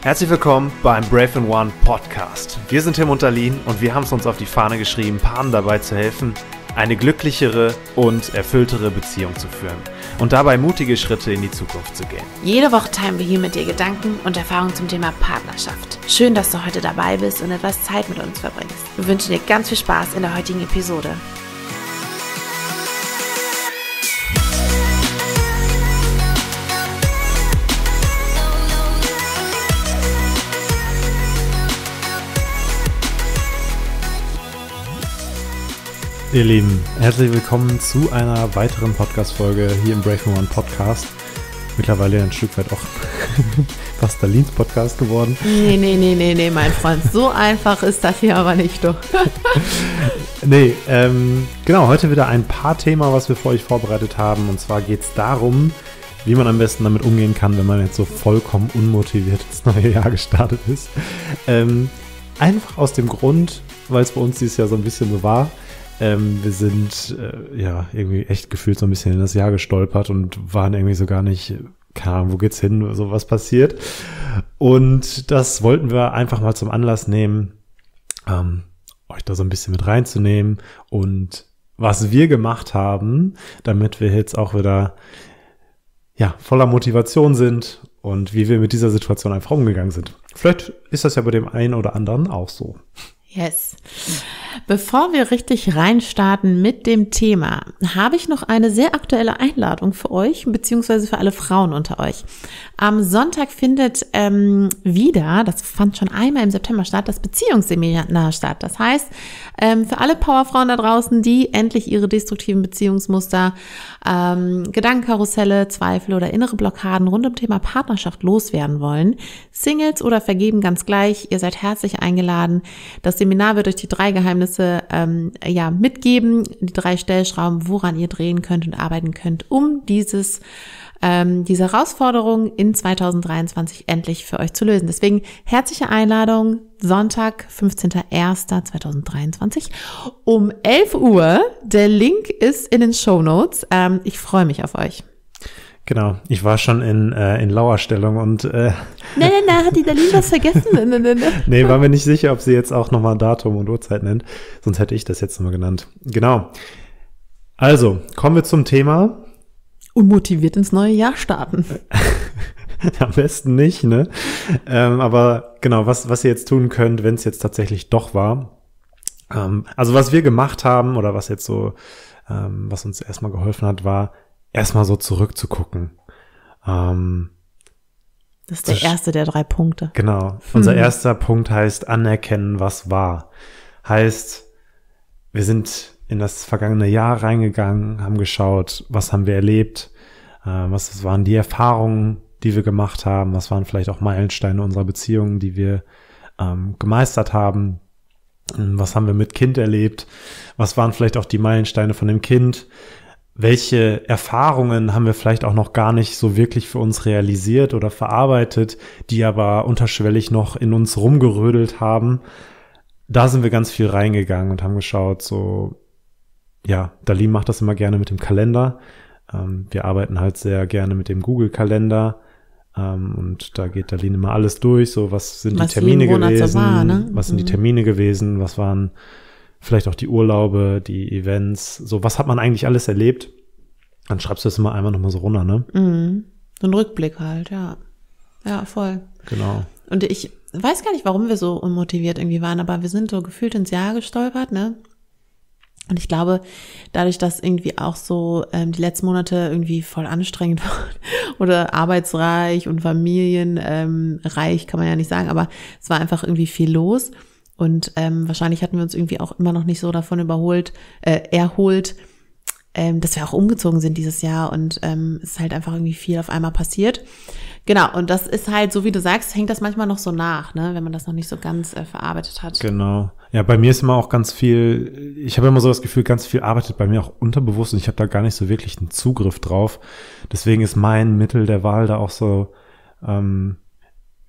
Herzlich willkommen beim Brave and One Podcast. Wir sind Tim und Aline und wir haben es uns auf die Fahne geschrieben, Paaren dabei zu helfen, eine glücklichere und erfülltere Beziehung zu führen und dabei mutige Schritte in die Zukunft zu gehen. Jede Woche teilen wir hier mit dir Gedanken und Erfahrungen zum Thema Partnerschaft. Schön, dass du heute dabei bist und etwas Zeit mit uns verbringst. Wir wünschen dir ganz viel Spaß in der heutigen Episode. Ihr Lieben, herzlich willkommen zu einer weiteren Podcast-Folge hier im Brave One Podcast. Mittlerweile ein Stück weit auch fast Dalins Podcast geworden. Nee, nee, nee, nee, nee, mein Freund. So einfach ist das hier aber nicht, du. nee, ähm, genau, heute wieder ein paar Thema, was wir für euch vorbereitet haben. Und zwar geht es darum, wie man am besten damit umgehen kann, wenn man jetzt so vollkommen unmotiviert ins neue Jahr gestartet ist. Ähm, einfach aus dem Grund, weil es bei uns dieses Jahr so ein bisschen so war ähm, wir sind äh, ja irgendwie echt gefühlt so ein bisschen in das Jahr gestolpert und waren irgendwie so gar nicht, keine Ahnung, wo geht's hin, so was passiert. Und das wollten wir einfach mal zum Anlass nehmen, ähm, euch da so ein bisschen mit reinzunehmen und was wir gemacht haben, damit wir jetzt auch wieder ja, voller Motivation sind und wie wir mit dieser Situation einfach umgegangen sind. Vielleicht ist das ja bei dem einen oder anderen auch so. Yes. Bevor wir richtig reinstarten mit dem Thema, habe ich noch eine sehr aktuelle Einladung für euch, beziehungsweise für alle Frauen unter euch. Am Sonntag findet ähm, wieder, das fand schon einmal im September statt, das Beziehungsseminar statt. Das heißt, ähm, für alle Powerfrauen da draußen, die endlich ihre destruktiven Beziehungsmuster, ähm, Gedankenkarusselle, Zweifel oder innere Blockaden rund um Thema Partnerschaft loswerden wollen, Singles oder vergeben ganz gleich, ihr seid herzlich eingeladen. Das Seminar wird euch die drei Geheimnisse ähm, ja mitgeben, die drei Stellschrauben, woran ihr drehen könnt und arbeiten könnt, um dieses ähm, diese Herausforderung in 2023 endlich für euch zu lösen. Deswegen herzliche Einladung, Sonntag, 15.01.2023 um 11 Uhr. Der Link ist in den Show Notes. Ähm, ich freue mich auf euch. Genau, ich war schon in, äh, in Lauerstellung und äh, Nein, nein, nein, hat die Darlene was vergessen? nee, war mir nicht sicher, ob sie jetzt auch nochmal Datum und Uhrzeit nennt. Sonst hätte ich das jetzt nochmal genannt. Genau. Also, kommen wir zum Thema unmotiviert ins neue Jahr starten. Am besten nicht, ne? Ähm, aber genau, was, was ihr jetzt tun könnt, wenn es jetzt tatsächlich doch war. Ähm, also was wir gemacht haben oder was jetzt so, ähm, was uns erstmal geholfen hat, war erstmal so zurückzugucken. Ähm, das ist der erste der drei Punkte. Genau. Unser hm. erster Punkt heißt anerkennen, was war. Heißt, wir sind in das vergangene Jahr reingegangen, haben geschaut, was haben wir erlebt, äh, was waren die Erfahrungen, die wir gemacht haben, was waren vielleicht auch Meilensteine unserer Beziehungen, die wir ähm, gemeistert haben, was haben wir mit Kind erlebt, was waren vielleicht auch die Meilensteine von dem Kind, welche Erfahrungen haben wir vielleicht auch noch gar nicht so wirklich für uns realisiert oder verarbeitet, die aber unterschwellig noch in uns rumgerödelt haben. Da sind wir ganz viel reingegangen und haben geschaut, so ja, Dalin macht das immer gerne mit dem Kalender. Ähm, wir arbeiten halt sehr gerne mit dem Google-Kalender. Ähm, und da geht Dalin immer alles durch. So, was sind was die Termine gewesen? War, ne? Was sind mhm. die Termine gewesen? Was waren vielleicht auch die Urlaube, die Events? So, was hat man eigentlich alles erlebt? Dann schreibst du das immer einmal nochmal so runter, ne? Mhm. So ein Rückblick halt, ja. Ja, voll. Genau. Und ich weiß gar nicht, warum wir so unmotiviert irgendwie waren, aber wir sind so gefühlt ins Jahr gestolpert, ne? Und ich glaube, dadurch, dass irgendwie auch so ähm, die letzten Monate irgendwie voll anstrengend waren oder arbeitsreich und familienreich, ähm, kann man ja nicht sagen, aber es war einfach irgendwie viel los. Und ähm, wahrscheinlich hatten wir uns irgendwie auch immer noch nicht so davon überholt, äh, erholt, ähm, dass wir auch umgezogen sind dieses Jahr und ähm, es ist halt einfach irgendwie viel auf einmal passiert. Genau, und das ist halt, so wie du sagst, hängt das manchmal noch so nach, ne, wenn man das noch nicht so ganz äh, verarbeitet hat. Genau. Ja, bei mir ist immer auch ganz viel, ich habe immer so das Gefühl, ganz viel arbeitet bei mir auch unterbewusst und ich habe da gar nicht so wirklich einen Zugriff drauf. Deswegen ist mein Mittel der Wahl da auch so, ähm,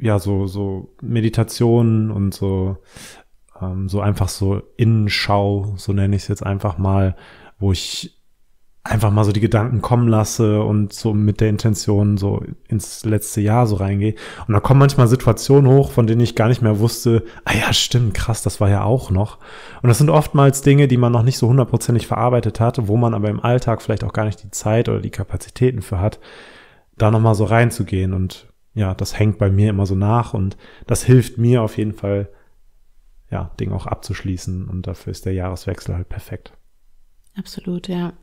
ja, so, so Meditation und so, ähm, so einfach so Innenschau, so nenne ich es jetzt einfach mal, wo ich einfach mal so die Gedanken kommen lasse und so mit der Intention so ins letzte Jahr so reingehe. Und da kommen manchmal Situationen hoch, von denen ich gar nicht mehr wusste, ah ja, stimmt, krass, das war ja auch noch. Und das sind oftmals Dinge, die man noch nicht so hundertprozentig verarbeitet hat, wo man aber im Alltag vielleicht auch gar nicht die Zeit oder die Kapazitäten für hat, da nochmal so reinzugehen. Und ja, das hängt bei mir immer so nach und das hilft mir auf jeden Fall, ja, Dinge auch abzuschließen. Und dafür ist der Jahreswechsel halt perfekt. Absolut, ja.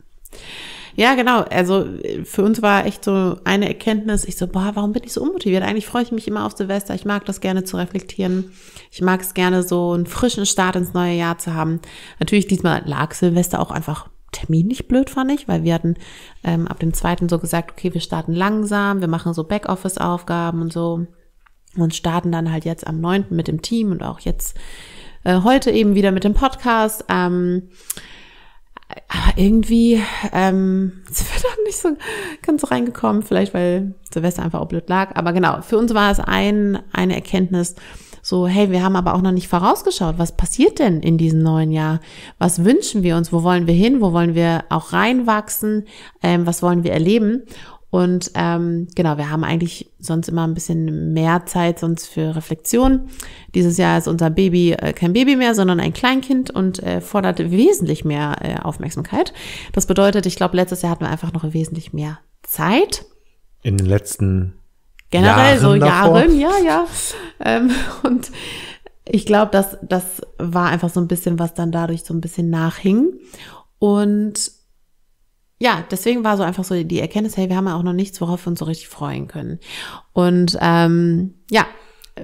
Ja, genau. Also für uns war echt so eine Erkenntnis, ich so, boah, warum bin ich so unmotiviert? Eigentlich freue ich mich immer auf Silvester. Ich mag das gerne zu reflektieren. Ich mag es gerne, so einen frischen Start ins neue Jahr zu haben. Natürlich diesmal lag Silvester auch einfach terminlich blöd, fand ich, weil wir hatten ähm, ab dem zweiten so gesagt, okay, wir starten langsam, wir machen so Backoffice-Aufgaben und so und starten dann halt jetzt am neunten mit dem Team und auch jetzt äh, heute eben wieder mit dem Podcast. Ähm, aber irgendwie ähm, sind wir da nicht so ganz reingekommen, vielleicht weil Silvester einfach auch blöd lag. Aber genau, für uns war es ein, eine Erkenntnis, so, hey, wir haben aber auch noch nicht vorausgeschaut, was passiert denn in diesem neuen Jahr? Was wünschen wir uns? Wo wollen wir hin? Wo wollen wir auch reinwachsen? Ähm, was wollen wir erleben? Und ähm, genau, wir haben eigentlich sonst immer ein bisschen mehr Zeit sonst für Reflexion. Dieses Jahr ist unser Baby äh, kein Baby mehr, sondern ein Kleinkind und äh, fordert wesentlich mehr äh, Aufmerksamkeit. Das bedeutet, ich glaube, letztes Jahr hatten wir einfach noch wesentlich mehr Zeit. In den letzten Generell Jahren so davor. Jahren, ja, ja. Ähm, und ich glaube, dass das war einfach so ein bisschen, was dann dadurch so ein bisschen nachhing. Und ja, deswegen war so einfach so die Erkenntnis, hey, wir haben ja auch noch nichts, worauf wir uns so richtig freuen können. Und ähm, ja,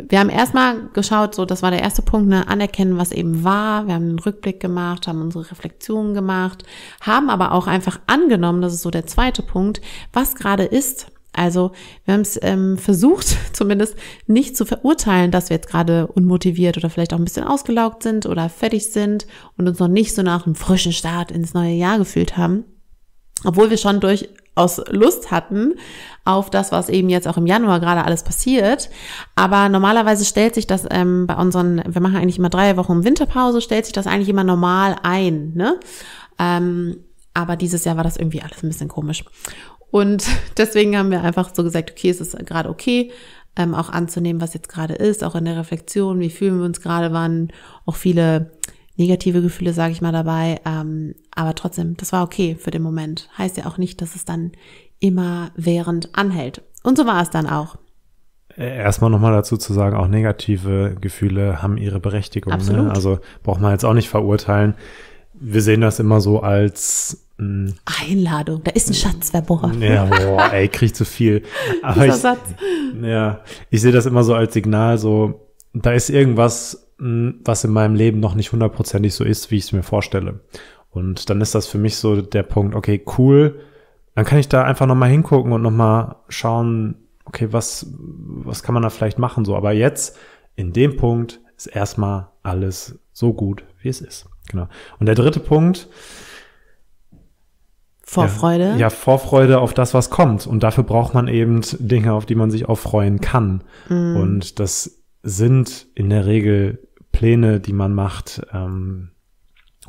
wir haben erstmal geschaut, so das war der erste Punkt, ne, anerkennen, was eben war. Wir haben einen Rückblick gemacht, haben unsere Reflexionen gemacht, haben aber auch einfach angenommen, das ist so der zweite Punkt, was gerade ist. Also wir haben es ähm, versucht, zumindest nicht zu verurteilen, dass wir jetzt gerade unmotiviert oder vielleicht auch ein bisschen ausgelaugt sind oder fertig sind und uns noch nicht so nach einem frischen Start ins neue Jahr gefühlt haben obwohl wir schon durchaus Lust hatten auf das, was eben jetzt auch im Januar gerade alles passiert. Aber normalerweise stellt sich das ähm, bei unseren, wir machen eigentlich immer drei Wochen Winterpause, stellt sich das eigentlich immer normal ein. Ne? Ähm, aber dieses Jahr war das irgendwie alles ein bisschen komisch. Und deswegen haben wir einfach so gesagt, okay, es ist gerade okay, ähm, auch anzunehmen, was jetzt gerade ist, auch in der Reflexion, wie fühlen wir uns gerade, waren auch viele negative Gefühle, sage ich mal, dabei. Ähm, aber trotzdem, das war okay für den Moment. Heißt ja auch nicht, dass es dann immer während anhält. Und so war es dann auch. Äh, erstmal nochmal dazu zu sagen, auch negative Gefühle haben ihre Berechtigung. Absolut. Ne? Also braucht man jetzt auch nicht verurteilen. Wir sehen das immer so als mh, Einladung, da ist ein Schatz verborgen. ja, boah, ey, krieg zu viel. Aber ich, Satz. ja, ich sehe das immer so als Signal, so da ist irgendwas, mh, was in meinem Leben noch nicht hundertprozentig so ist, wie ich es mir vorstelle. Und dann ist das für mich so der Punkt, okay, cool, dann kann ich da einfach nochmal hingucken und nochmal schauen, okay, was, was kann man da vielleicht machen so. Aber jetzt, in dem Punkt, ist erstmal alles so gut, wie es ist. Genau. Und der dritte Punkt, Vorfreude. ja, ja, Vorfreude auf das, was kommt. Und dafür braucht man eben Dinge, auf die man sich auch freuen kann. Mhm. Und das sind in der Regel Pläne, die man macht, ähm,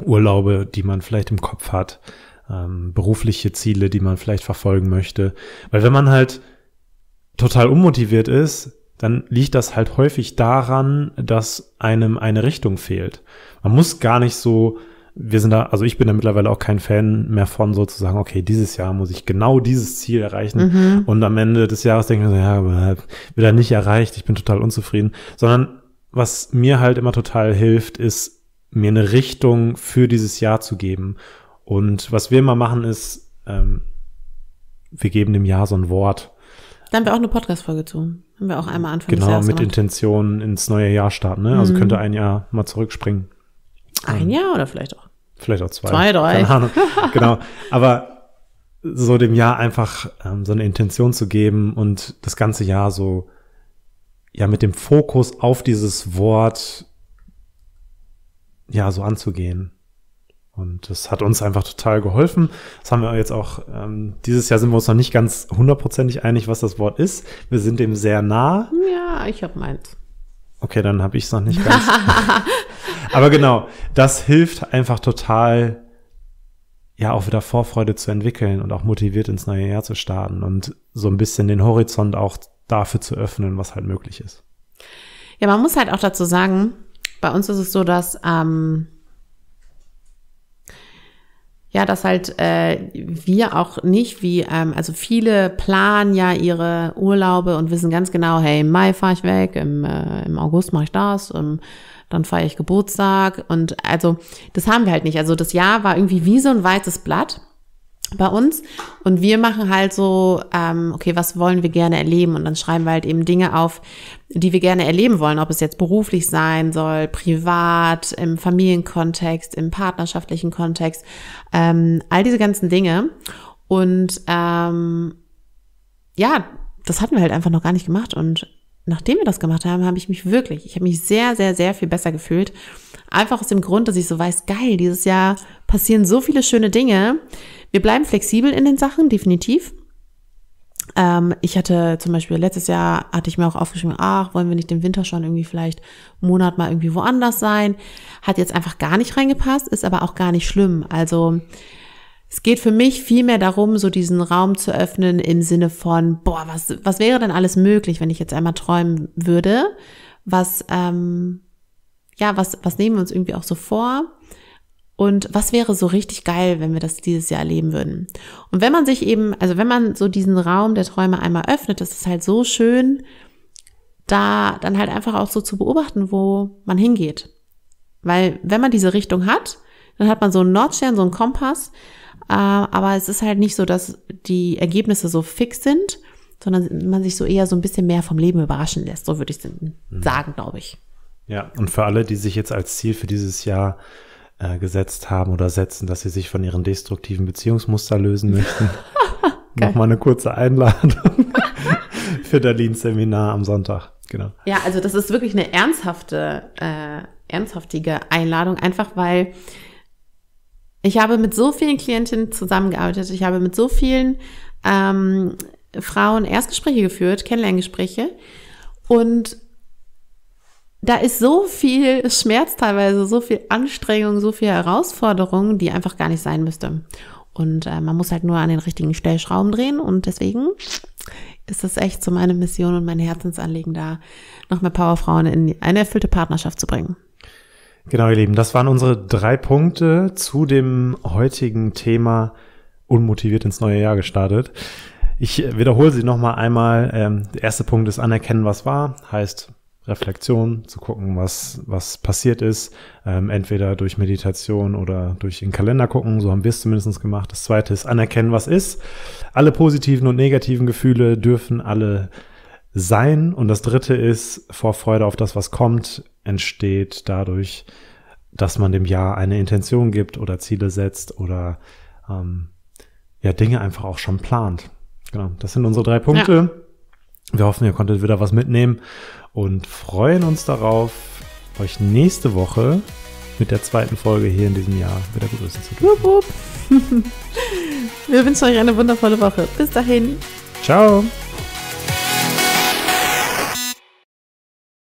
Urlaube, die man vielleicht im Kopf hat, ähm, berufliche Ziele, die man vielleicht verfolgen möchte. Weil wenn man halt total unmotiviert ist, dann liegt das halt häufig daran, dass einem eine Richtung fehlt. Man muss gar nicht so, wir sind da, also ich bin da mittlerweile auch kein Fan mehr von sozusagen, okay, dieses Jahr muss ich genau dieses Ziel erreichen Mhm. und am Ende des Jahres denke ich mir so, ja, aber wieder nicht erreicht, ich bin total unzufrieden, sondern was mir halt immer total hilft, ist mir eine Richtung für dieses Jahr zu geben. Und was wir immer machen ist, ähm, wir geben dem Jahr so ein Wort. Da haben wir auch eine Podcast-Folge zu. Haben wir auch einmal Anfang des Genau, Jahres mit gemacht. Intention ins neue Jahr starten. Ne? Also Mhm. könnte ein Jahr mal zurückspringen. Ein Jahr oder vielleicht auch. Vielleicht auch zwei. Zwei, drei. Keine Ahnung. genau. Aber so dem Jahr einfach ähm, so eine Intention zu geben und das ganze Jahr so ja mit dem Fokus auf dieses Wort ja so anzugehen. Und das hat uns einfach total geholfen. Das haben wir jetzt auch, ähm, dieses Jahr sind wir uns noch nicht ganz hundertprozentig einig, was das Wort ist. Wir sind dem sehr nah. Ja, ich habe meins. Okay, dann habe ich es noch nicht ganz. Aber genau, das hilft einfach total, ja auch wieder Vorfreude zu entwickeln und auch motiviert ins neue Jahr zu starten und so ein bisschen den Horizont auch dafür zu öffnen, was halt möglich ist. Ja, man muss halt auch dazu sagen, bei uns ist es so, dass ähm, ja, dass halt äh, wir auch nicht wie, ähm, also viele planen ja ihre Urlaube und wissen ganz genau, hey, im Mai fahre ich weg, im, äh, im August mache ich das, im, dann feiere ich Geburtstag und also das haben wir halt nicht. Also das Jahr war irgendwie wie so ein weißes Blatt bei uns. Und wir machen halt so, ähm, okay, was wollen wir gerne erleben? Und dann schreiben wir halt eben Dinge auf, die wir gerne erleben wollen, ob es jetzt beruflich sein soll, privat, im Familienkontext, im partnerschaftlichen Kontext, ähm, all diese ganzen Dinge. Und ähm, ja, das hatten wir halt einfach noch gar nicht gemacht. Und nachdem wir das gemacht haben, habe ich mich wirklich, ich habe mich sehr, sehr, sehr viel besser gefühlt. Einfach aus dem Grund, dass ich so weiß, geil, dieses Jahr passieren so viele schöne Dinge. Wir bleiben flexibel in den Sachen, definitiv. Ähm, ich hatte zum Beispiel letztes Jahr, hatte ich mir auch aufgeschrieben, ach, wollen wir nicht im Winter schon irgendwie vielleicht einen Monat mal irgendwie woanders sein? Hat jetzt einfach gar nicht reingepasst, ist aber auch gar nicht schlimm. Also es geht für mich viel mehr darum, so diesen Raum zu öffnen im Sinne von, boah, was, was wäre denn alles möglich, wenn ich jetzt einmal träumen würde? Was, ähm, ja, was, was nehmen wir uns irgendwie auch so vor? Und was wäre so richtig geil, wenn wir das dieses Jahr erleben würden? Und wenn man sich eben, also wenn man so diesen Raum der Träume einmal öffnet, das ist halt so schön, da dann halt einfach auch so zu beobachten, wo man hingeht. Weil wenn man diese Richtung hat, dann hat man so einen Nordstern, so einen Kompass, aber es ist halt nicht so, dass die Ergebnisse so fix sind, sondern man sich so eher so ein bisschen mehr vom Leben überraschen lässt. So würde ich mhm. sagen, glaube ich. Ja, und für alle, die sich jetzt als Ziel für dieses Jahr äh, gesetzt haben oder setzen, dass sie sich von ihren destruktiven Beziehungsmuster lösen möchten. Nochmal eine kurze Einladung für Darlins Seminar am Sonntag. Genau. Ja, also das ist wirklich eine ernsthafte, äh, ernsthaftige Einladung, einfach weil ich habe mit so vielen Klientinnen zusammengearbeitet, ich habe mit so vielen ähm, Frauen Erstgespräche geführt, Kennenlerngespräche und da ist so viel Schmerz teilweise, so viel Anstrengung, so viel Herausforderung, die einfach gar nicht sein müsste. Und äh, man muss halt nur an den richtigen Stellschrauben drehen und deswegen ist es echt so meine Mission und mein Herzensanliegen da, noch mehr Powerfrauen in eine erfüllte Partnerschaft zu bringen. Genau, ihr Lieben, das waren unsere drei Punkte zu dem heutigen Thema unmotiviert ins neue Jahr gestartet. Ich wiederhole sie nochmal einmal. Ähm, der erste Punkt ist anerkennen, was war, heißt Reflexion, zu gucken, was, was passiert ist, ähm, entweder durch Meditation oder durch den Kalender gucken, so haben wir es zumindest gemacht. Das zweite ist anerkennen, was ist. Alle positiven und negativen Gefühle dürfen alle sein. Und das dritte ist, Vorfreude auf das, was kommt, entsteht dadurch, dass man dem Jahr eine Intention gibt oder Ziele setzt oder ähm, ja, Dinge einfach auch schon plant. Genau, das sind unsere drei Punkte. Ja. Wir hoffen, ihr konntet wieder was mitnehmen und freuen uns darauf, euch nächste Woche mit der zweiten Folge hier in diesem Jahr wieder begrüßen zu dürfen. Wir wünschen euch eine wundervolle Woche. Bis dahin. Ciao.